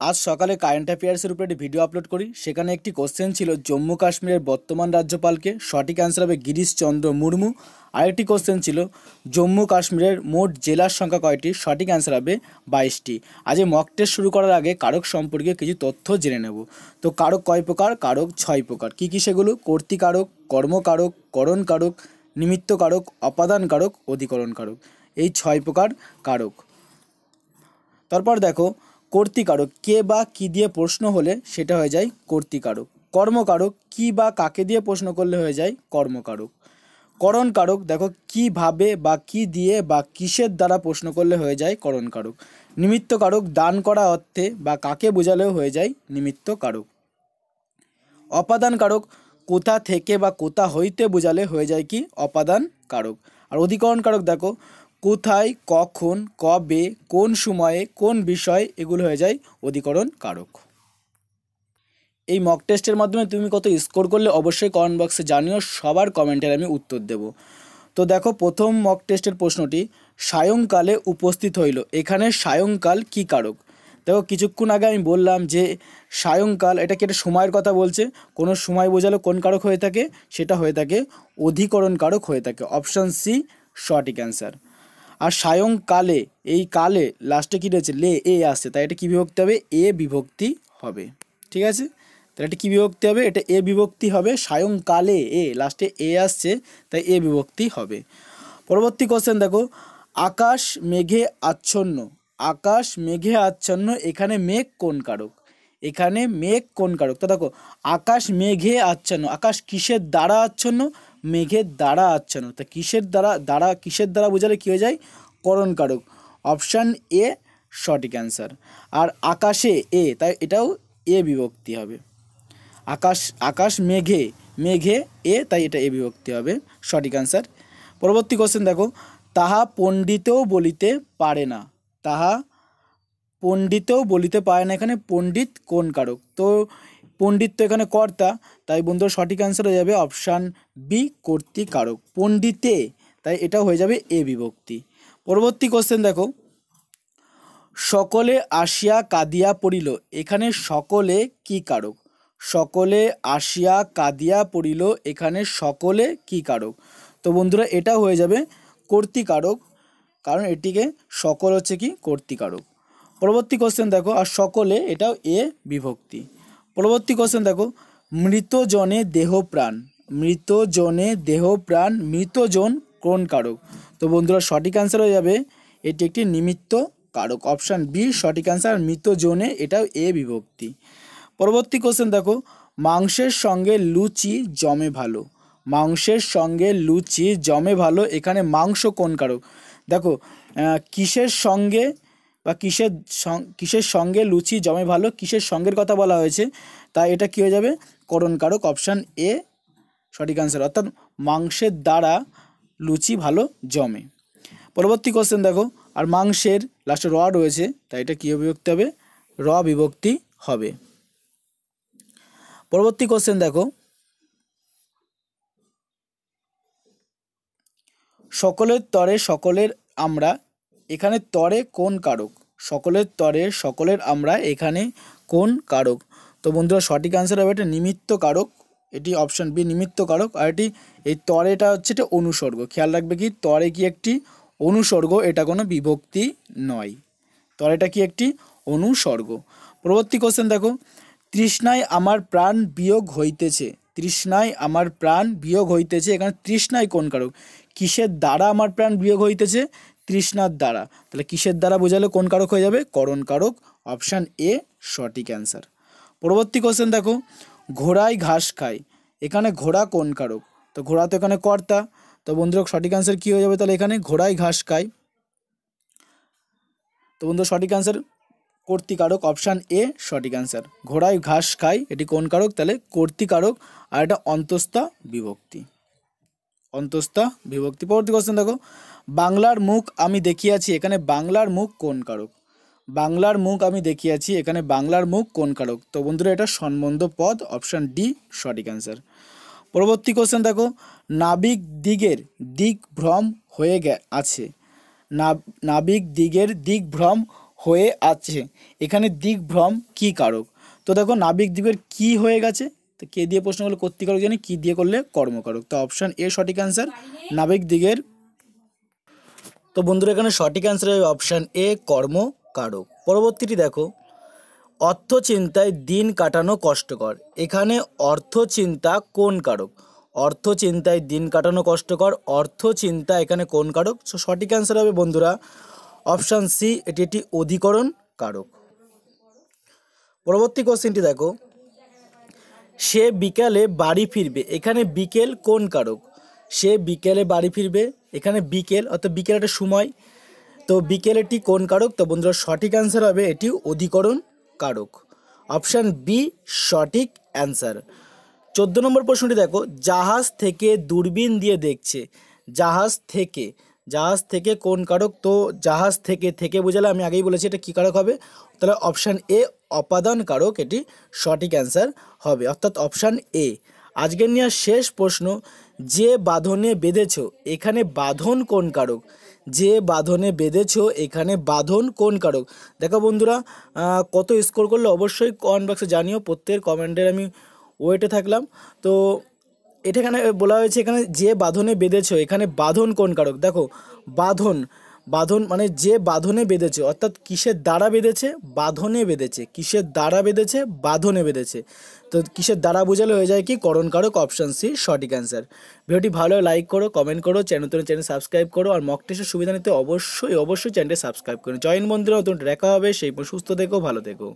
আজ সকালে কারেন্ট অ্যাফেয়ার্সের উপরে একটি ভিডিও আপলোড করি। সেখানে একটি কোশ্চেন ছিল, জম্মু কাশ্মীরের বর্তমান রাজ্যপালকে। সঠিক অ্যান্সার হবে গিরিশ চন্দ্র মুর্মু। আরেকটি কোশ্চেন ছিল, জম্মু কাশ্মীরের মোট জেলার সংখ্যা কয়টি? সঠিক অ্যান্সার হবে বাইশটি। আজ এই মক টেস্ট শুরু করার আগে কারক সম্পর্কে কিছু তথ্য জেনে নেব। তো কারক কয় প্রকার? কারক ছয় প্রকার। কী কী সেগুলো? কর্তিকারক কর্মকারক করণ কারক, নিমিত্ত কারক, অপাদান কারক, অধিকরণ কারক। এই ছয় প্রকার কারক। তারপর দেখো কর্তিকারক, কে বা কি দিয়ে প্রশ্ন হলে সেটা হয়ে যায় কর্তিকারক। কর্মকারক, কি বা কাকে দিয়ে প্রশ্ন করলে হয়ে যায় কর্মকারক। করণকারক, দেখো কীভাবে বা কি দিয়ে বা কিসের দ্বারা প্রশ্ন করলে হয়ে যায় করণকারক। নিমিত্তকারক, দান করা অর্থে বা কাকে বোঝালেও হয়ে যায় নিমিত্তকারক। অপাদান কারক কোথা থেকে বা কোথা হইতে বোঝালে হয়ে যায় কি অপাদান কারক আর অধিকরণ কারক দেখো কোথায়, কখন, কবে, কোন সময়ে, কোন বিষয় এগুলো হয়ে যায় অধিকরণ কারক। এই মক টেস্টের মাধ্যমে তুমি কত স্কোর করলে অবশ্যই কমেন্ট বক্সে জানিও, সবার কমেন্টের আমি উত্তর দেব। তো দেখো, প্রথম মক টেস্টের প্রশ্নটি, সায়ংকালে উপস্থিত হইল, এখানে সায়ংকাল কি কারক? দেখো, কিছুক্ষণ আগে আমি বললাম যে, সায়ংকাল, এটা কি একটা সময়ের কথা বলছে? কোনো সময় বোঝালো কোন কারক হয়ে থাকে? সেটা হয়ে থাকে, অধিকরণ কারক হয়ে থাকে। অপশান সি সঠিক অ্যান্সার আর সায়ংকালে এই কালে লাস্টে কী রয়েছে? লে, এ আসছে। তাই এটা কী বিভক্তি হবে? এ বিভক্তি হবে। ঠিক আছে? তাহলে এটা কী বিভক্তি হবে? এটা এ বিভক্তি হবে। সায়ংকালে এ লাস্টে এ আসছে, তাই এ বিভক্তি হবে। পরবর্তী কোশ্চেন দেখো। আকাশ, মেঘে আচ্ছন্ন। আকাশ, মেঘে আচ্ছন্ন, এখানে মেঘ কোন কারক? এখানে মেঘ কোন কারক? তো দেখো, আকাশ, মেঘে আচ্ছন্ন। আকাশ কিসের দ্বারা আচ্ছন্ন? মেঘের দ্বারা আচ্ছন্ন। তা কিসের দ্বারা? দ্বারা, কিসের দ্বারা বোঝালে কী হয়ে যায়? করণ কারক অপশান এ, সঠিক অ্যান্সার। আর আকাশে এ, তাই এটাও এ বিভক্তি হবে। আকাশ আকাশ মেঘে মেঘে এ, তাই এটা এ বিভক্তি হবে। সঠিক অ্যান্সার। পরবর্তী কোশ্চেন দেখো। তাহা পণ্ডিতেও বলিতে পারে না। তাহা পণ্ডিতেও বলিতে পারে না। এখানে পণ্ডিত কোন কারক তো পণ্ডিত তো এখানে কর্তা, তাই বন্ধুরা সঠিক অ্যান্সার হয়ে যাবে অপশান বি কর্তৃকারক। পণ্ডিতে, তাই এটা হয়ে যাবে এ বিভক্তি। পরবর্তী কোশ্চেন দেখো। সকলে আসিয়া কাঁদিয়া পড়িল, এখানে সকলে কি কারক? সকলে আসিয়া কাঁদিয়া পড়িল, এখানে সকলে কি কারক? তো বন্ধুরা এটা হয়ে যাবে কর্তৃকারক, কারণ এটিকে সকল হচ্ছে কি? কর্তৃকারক। পরবর্তী কোশ্চেন দেখো, আর সকলে, এটাও এ বিভক্তি। পরবর্তী কোশ্চেন দেখো। মৃতজনে দেহ প্রাণ মৃতজনে দেহ প্রাণ মৃতজন কোন কারক? তো বন্ধুরা, সঠিক অ্যান্সার হয়ে যাবে, এটি একটি নিমিত্ত কারক। অপশান বি সঠিক অ্যান্সার মৃতজনে, এটাও এ বিভক্তি। পরবর্তী কোশ্চেন দেখো, মাংসের সঙ্গে লুচি জমে ভালো। মাংসের সঙ্গে লুচি জমে ভালো, এখানে মাংস কোন কারক? দেখো কিসের সঙ্গে বা কিসের কিসের সঙ্গে লুচি জমে ভালো, কিসের সঙ্গের কথা বলা হয়েছে তাই এটা কী হয়ে যাবে? করণ কারক অপশান এ সঠিক অ্যান্সার অর্থাৎ মাংসের দ্বারা লুচি ভালো জমে। পরবর্তী কোশ্চেন দেখো, আর মাংসের লাস্টে র রয়েছে তাই এটা কী বিভক্তি হবে? র বিভক্তি হবে। পরবর্তী কোশ্চেন দেখো, সকলের তরে সকলের আমরা এখানে তরে কোন কারক? সকলের তরে, সকলের আমরা এখানে কোন কারক? তো বন্ধুরা, সঠিক অ্যান্সার হবে এটা নিমিত্ত কারক। এটি অপশান বি নিমিত্ত কারক। আর এটি, এই তরেটা হচ্ছে এটা অনুসর্গ। খেয়াল রাখবে কি, তরে কি একটি অনুসর্গ, এটা কোনো বিভক্তি নয়। তরেটা কি একটি অনুসর্গ? পরবর্তী কোশ্চেন দেখো। তৃষ্ণায় আমার প্রাণ বিয়োগ হইতেছে। তৃষ্ণায় আমার প্রাণ বিয়োগ হইতেছে। এখানে তৃষ্ণায় কোন কারক? কিসের দ্বারা আমার প্রাণ বিয়োগ হইতেছে? তৃষ্ণার দ্বারা। তাহলে কিসের দ্বারা বোঝালে কোন কারক হয়ে যাবে? করণ কারক অপশান এ সঠিক অ্যান্সার পরবর্তী কোশ্চেন দেখো। ঘোড়ায় ঘাস খায়। এখানে ঘোড়া কোন কারক? তো ঘোড়া তো এখানে কর্তা। তো বন্ধুরা, সঠিক অ্যান্সার কী হয়ে যাবে? তাহলে এখানে ঘোড়ায় ঘাস খায়। তো বন্ধুরা, সঠিক অ্যান্সার কর্তিকারক অপশান এ সঠিক অ্যান্সার ঘোড়ায় ঘাস খায়, এটি কোন কারক? তাহলে কর্তিকারক আর এটা অন্তস্থা বিভক্তি। অন্তস্থা বিভক্তি। পরবর্তী কোশ্চেন দেখো। বাংলার মুখ আমি দেখিয়াছি এখানে বাংলার মুখ কোন কারক? বাংলার মুখ আমি দেখিয়াছি এখানে বাংলার মুখ কোন কারক? তো বন্ধুরা এটা সম্বন্ধ পদ অপশান ডি সঠিক অ্যান্সার পরবর্তী কোশ্চেন দেখো নাবিক দিগের দিক ভ্রম হয়ে গে আছে। নাবিক দিগের দিক ভ্রম হয়ে আছে। এখানে দিকভ্রম কি কারক? তো দেখো নাবিক দ্বীপের কি হয়ে গেছে? তো কে দিয়ে প্রশ্ন করলে কর্তৃকারক জানি কী দিয়ে করলে কর্মকারক? তো অপশান এ সঠিক অ্যান্সার নাবিক দিগের তো বন্ধুরা, এখানে সঠিক অ্যান্সার হবে অপশান এ কর্মকারক পরবর্তীটি দেখো। অর্থ চিন্তায় দিন কাটানো কষ্টকর। এখানে অর্থ চিন্তা কোন কারক? অর্থ চিন্তায় দিন কাটানো কষ্টকর। অর্থ চিন্তা এখানে কোন কারক? সো সঠিক অ্যান্সার হবে বন্ধুরা অপশান সি এটি একটি অধিকরণ কারক। পরবর্তী কোশ্চেনটি দেখো। সে বিকালে বাড়ি ফিরবে। এখানে বিকেল কোন কারক? সে বিকেলে বাড়ি ফিরবে। এখানে বিকেল, অর্থাৎ বিকেল একটা সময়। তো বিকেল এটি কোন কারক? তো বন্ধুরা, সঠিক অ্যান্সার হবে এটি অধিকরণ কারক। অপশান বি সঠিক অ্যান্সার চোদ্দ নম্বর প্রশ্নটি দেখো। জাহাজ থেকে দূরবীন দিয়ে দেখছে। জাহাজ থেকে জাহাজ থেকে কোন কারক? তো জাহাজ থেকে থেকে বোঝালে আমি আগেই বলেছি এটা কী কারক হবে? তাহলে অপশান এ অপাদান কারক। এটি সঠিক অ্যান্সার হবে। অর্থাৎ অপশান এ আজকের নেওয়া শেষ প্রশ্ন। যে বাঁধনে বেঁধেছ, এখানে বাঁধন কোন কারক? যে বাঁধনে বেঁধেছ, এখানে বাঁধন কোন কারক? দেখো বন্ধুরা কত স্কোর করলে অবশ্যই কমেন্ট বক্সে জানিও প্রত্যেক কমেন্টের আমি ওয়েটে থাকলাম। তো এটা এখানে বলা হয়েছে এখানে যে বাঁধনে বেঁধেছ, এখানে বাঁধন কোন কারক? দেখো, বাঁধন বাঁধন মানে যে বাঁধনে বেঁধেছে, অর্থাৎ কিসের দ্বারা বেঁধেছে? বাঁধনে বেঁধেছে। কিসের দ্বারা বেঁধেছে? বাঁধনে বেঁধেছে। তো কিসের দ্বারা বোঝালে হয়ে যায় কি? করণ কারক অপশান সি সঠিক অ্যান্সার ভিডিওটি ভালো লাইক করো কমেন্ট করো চ্যানেল নতুন চ্যানেল সাবস্ক্রাইব করো, আর মক টেস্টের সুবিধা নিতে অবশ্যই অবশ্যই চ্যানেলটি সাবস্ক্রাইব করো। জয়েন বন্ধুরা, নতুন দেখা হবে, সেই সুস্থ দেখো ভালো থেকো।